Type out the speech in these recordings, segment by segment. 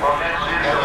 Thank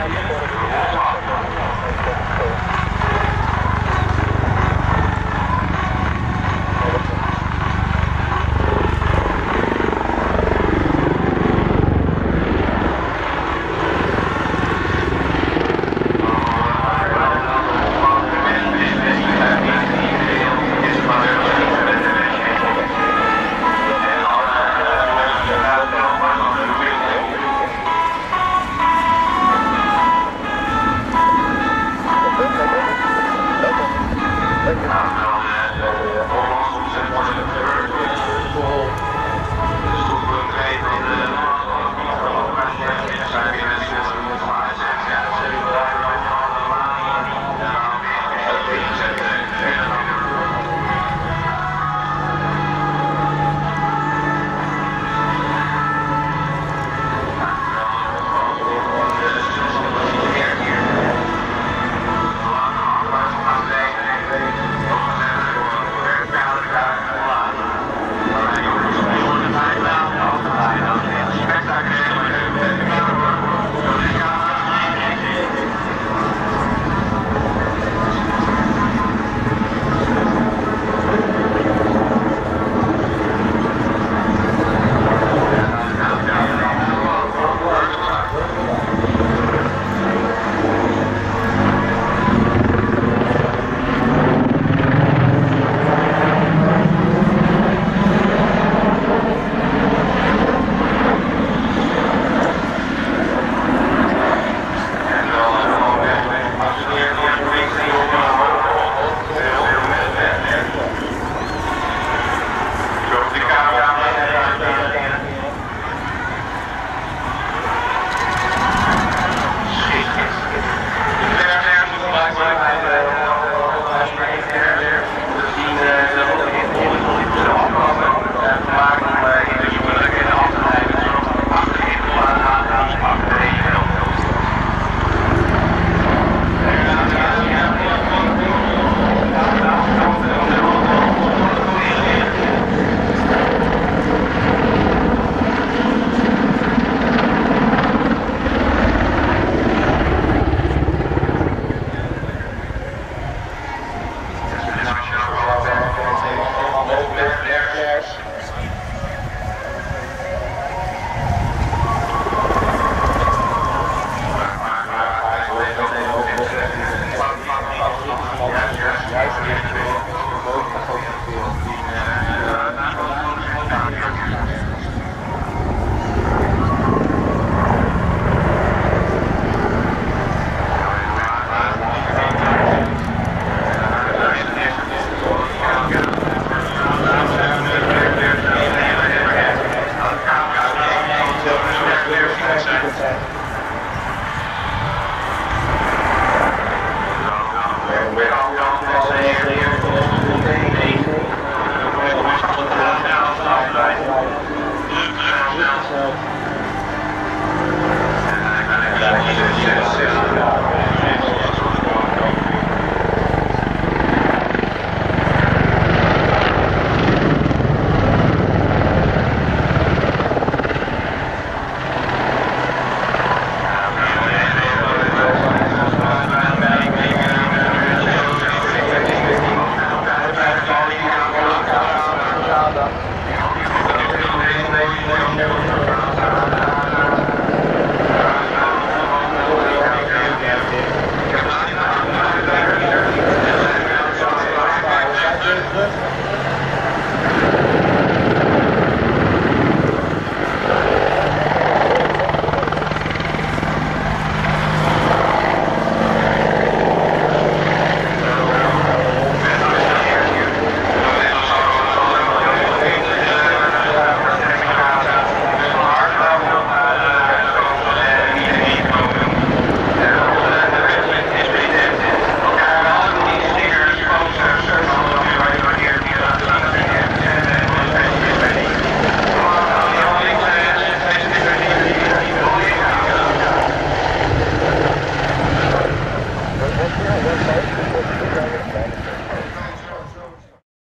Thank you.